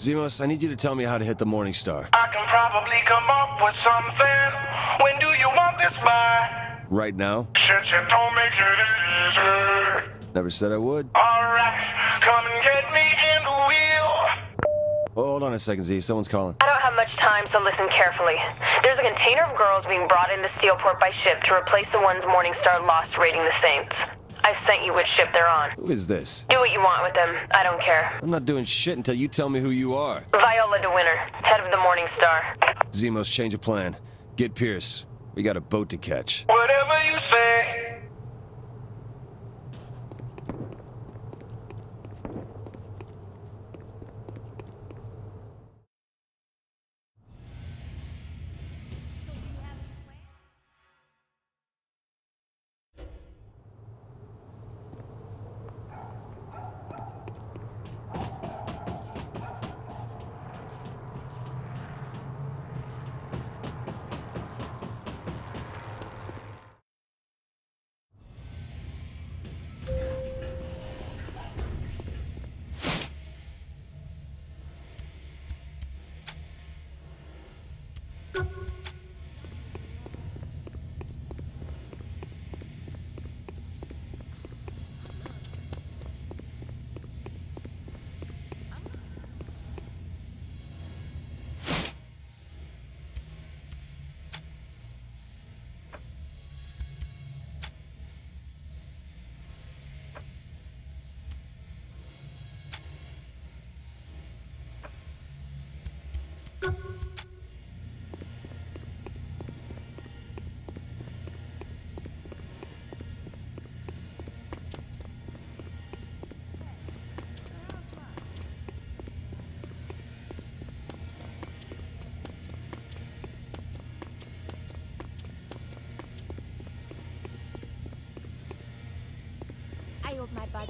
Zimos, I need you to tell me how to hit the Morning Star. I can probably come up with something. When do you want this by? Right now? Shit, you don't make it easy. Never said I would. Alright, come and get me and we'll. Oh, hold on a second, Z. Someone's calling. I don't have much time, so listen carefully. There's a container of girls being brought into Steelport by ship to replace the ones Morningstar lost raiding the Saints. I've sent you which ship they're on. Who is this? Do what you want with them. I don't care. I'm not doing shit until you tell me who you are. Viola DeWynter, head of the Morning Star. Zimos, change of plan. Get Pierce. We got a boat to catch. Whatever you say.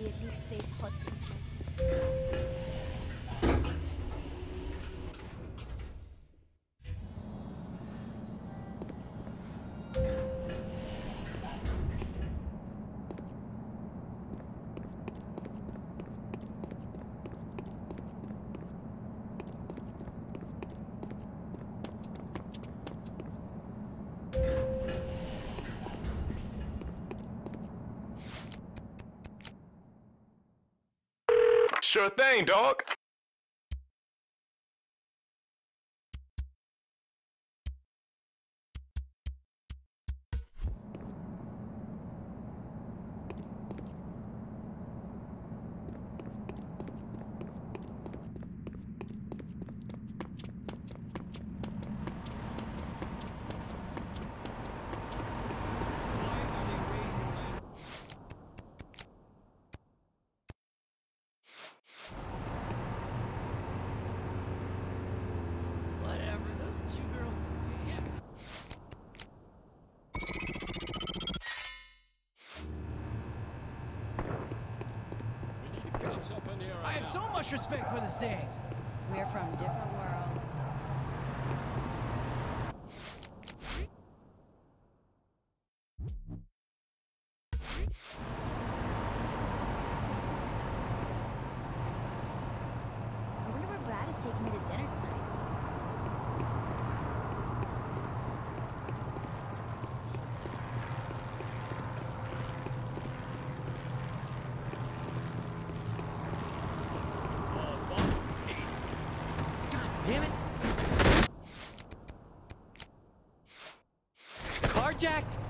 At least stays hot Sure thing, dog. So much respect for the Saints. We're from different worlds. I wonder where Brad is taking me to dinner tonight. Damn it. Carjacked?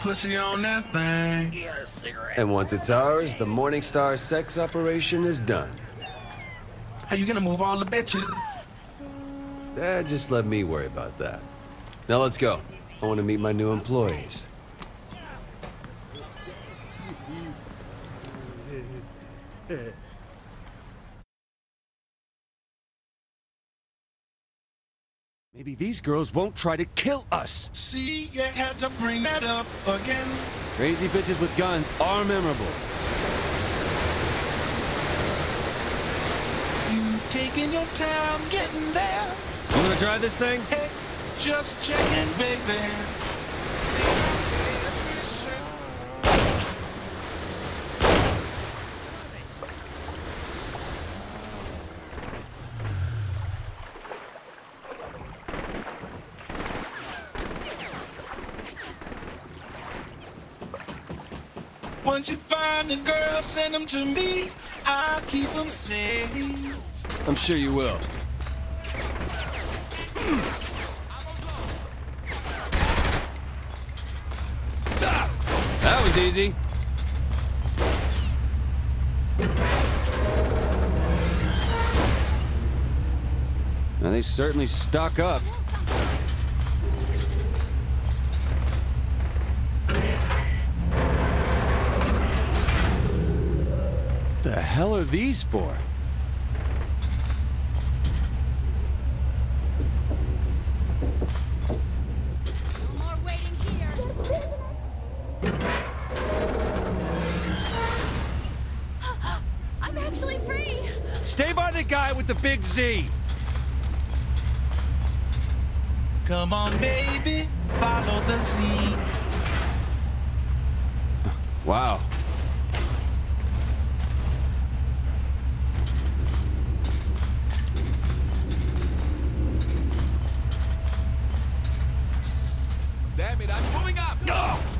pussy on that thing. And once it's ours, the Morningstar sex operation is done. How you gonna move all the bitches? Eh, just let me worry about that. Now let's go. I want to meet my new employees. Maybe these girls won't try to kill us. See, you had to bring that up again. Crazy bitches with guns are memorable. You taking your time getting there. You wanna drive this thing? Hey, just checking, big Once you find a girl, send them to me. I'll keep them safe. I'm sure you will. That was easy. Now they certainly stock up. The hell are these for? No more waiting here. I'm actually free. Stay by the guy with the big Z. Come on, baby, follow the Z. Wow. Damn it, I'm moving up! No!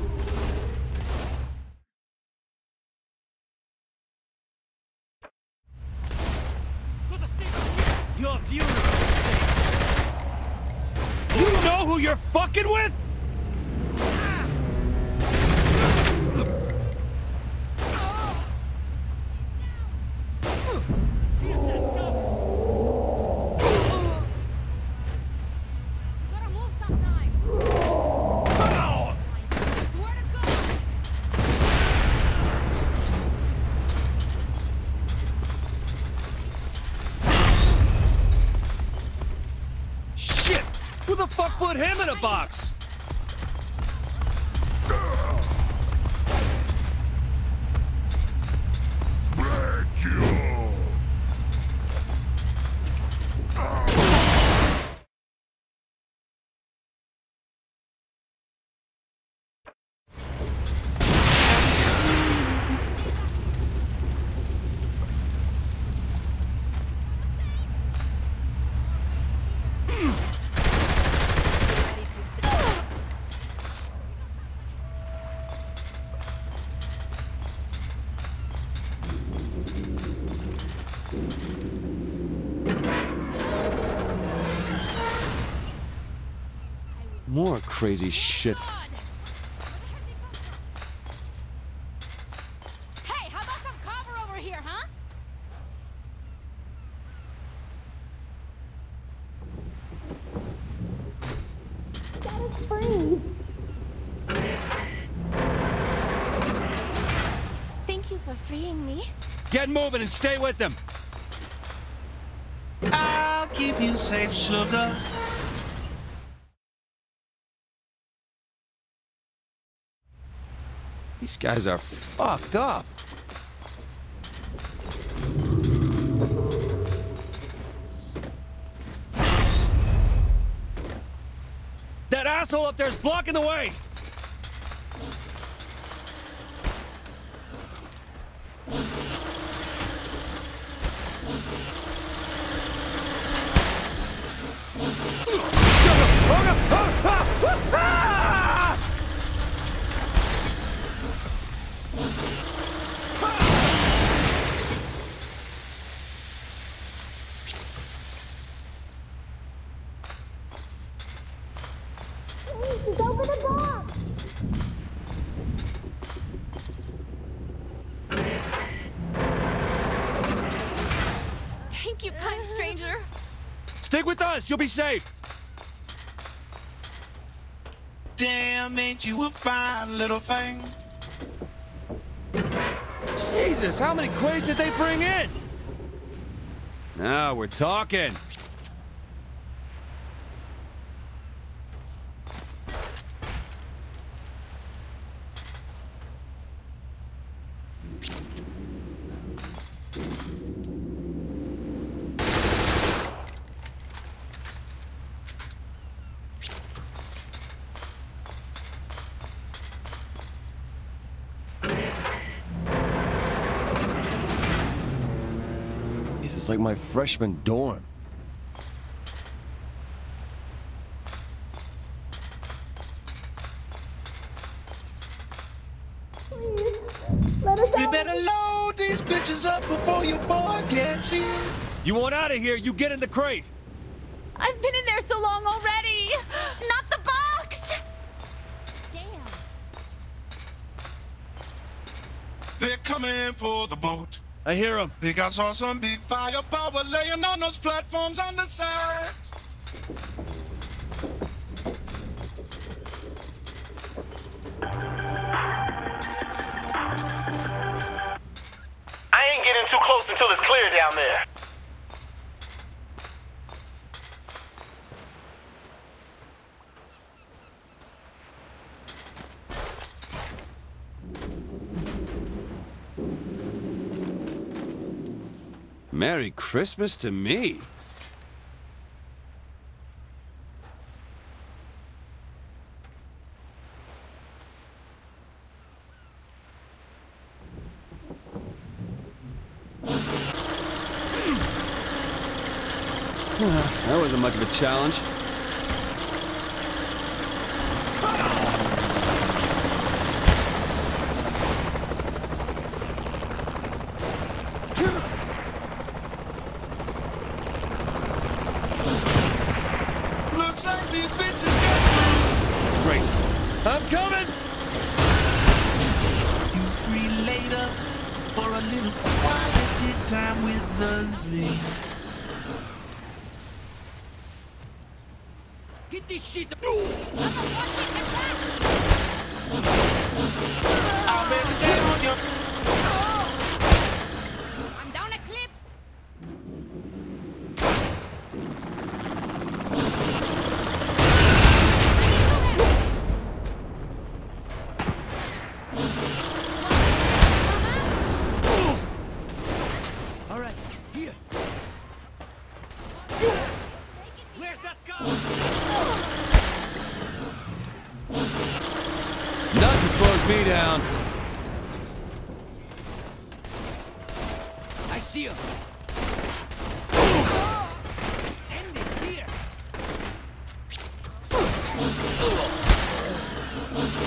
Put in a box? Crazy shit. Hey, how about some cover over here, huh? That is free. Thank you for freeing me. Get moving and stay with them. I'll keep you safe, sugar. These guys are fucked up. That asshole up there's blocking the way. You'll be safe. Damn, ain't you a fine little thing? Jesus, how many crates did they bring in? Now we're talking. It's like my freshman dorm. You better load these bitches up before your boy gets here. You want out of here, you get in the crate. I've been in there so long already! Not the box! Damn. They're coming for the boat. I hear him. Think I saw some big firepower laying on those platforms on the sides. I ain't getting too close until it's clear down there. Merry Christmas to me. That wasn't much of a challenge. Time with the Z. Get this shit. I'll Okay.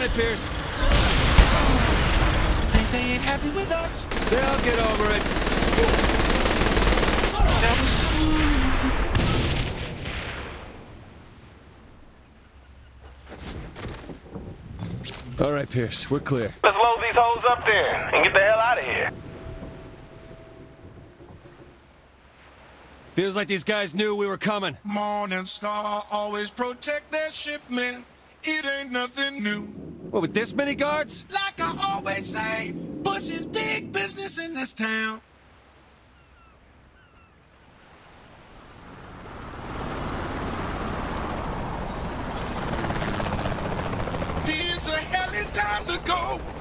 On it, Pierce. think they ain't happy with us. They'll get over it. That was smooth. All right, Pierce, we're clear. Let's load these hoes up then and get the hell out of here. Feels like these guys knew we were coming. Morning Star always protect their shipment. It ain't nothing new. What, with this many guards? Like I always say, Bush is big business in this town. It's a hell time to go.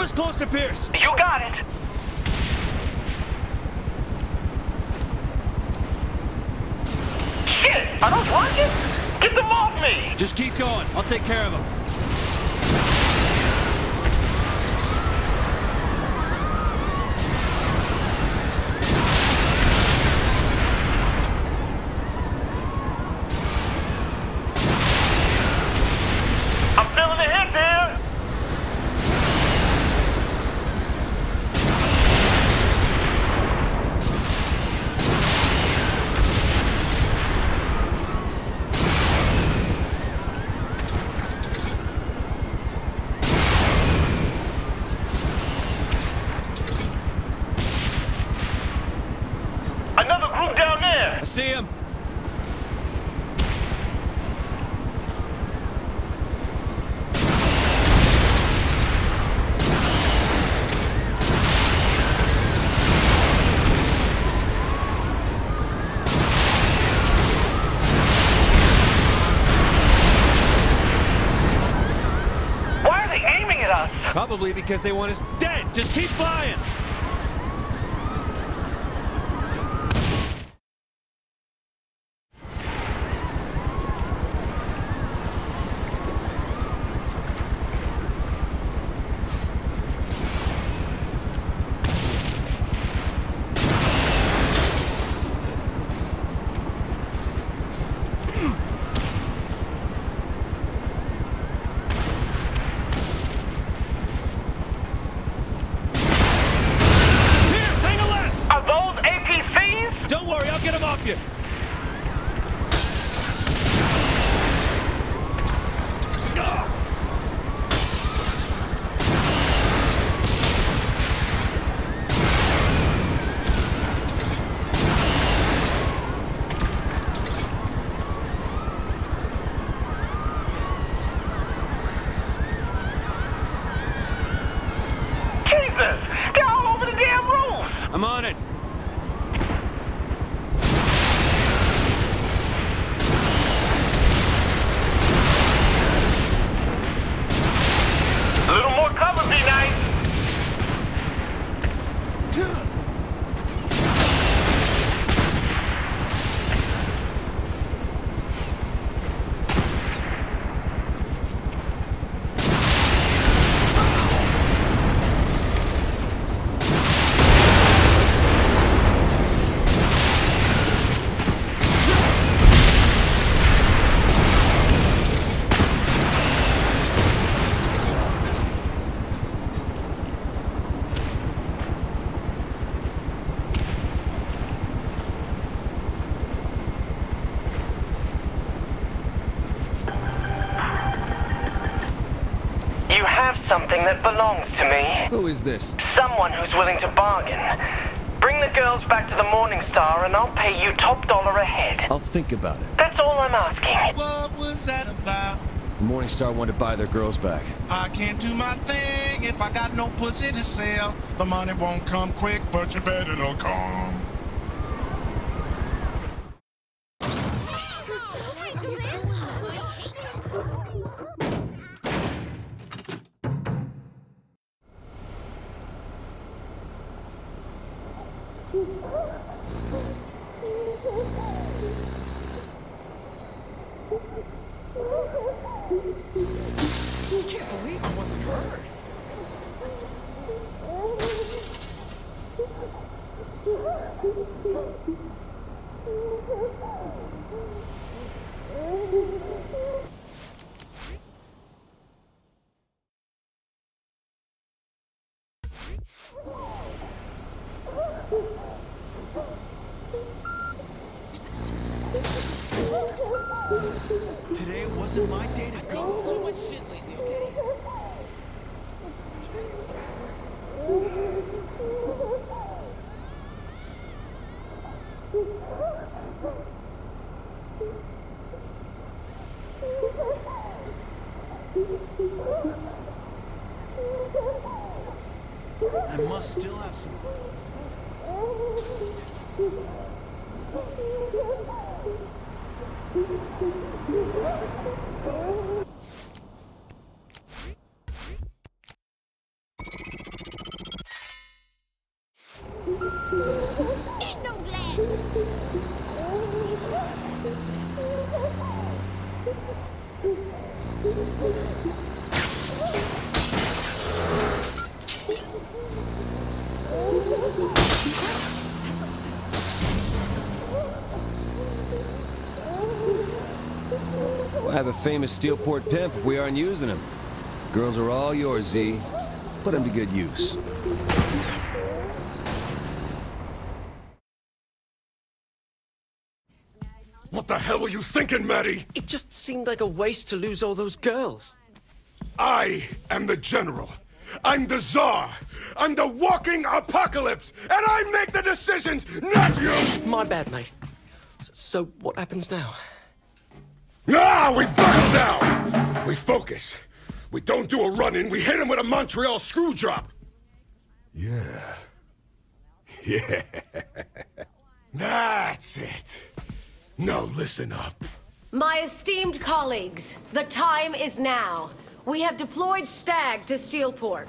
Keep us close to Pierce. You got it. Shit, are those rockets? Get them off me! Just keep going. I'll take care of them. I'm feeling the hit there! Another group down there! I see him. Why are they aiming at us? Probably because they want us dead. Just keep flying. Something that belongs to me. Who is this? Someone who's willing to bargain. Bring the girls back to the Morning Star and I'll pay you top dollar a head. I'll think about it. That's all I'm asking. What was that about? The Morning Star wanted to buy their girls back. I can't do my thing if I got no pussy to sell. The money won't come quick, but you bet it'll come. Can't believe I wasn't heard. Today wasn't my day to go. Too much shit lately, okay? I must still have some. Ain't no glass. We'll have a famous Steelport pimp if we aren't using him. Girls are all yours, Z. Put them to good use. What the hell were you thinking, Maddie? It just seemed like a waste to lose all those girls. I am the general. I'm the czar. I'm the walking apocalypse, and I make the decisions, not you. My bad, mate. S- So what happens now? Ah, we buckle down. We focus. We don't do a run-in. We hit him with a Montreal screw drop. Yeah. Yeah. That's it. Now listen up. My esteemed colleagues, the time is now. We have deployed Stag to Steelport.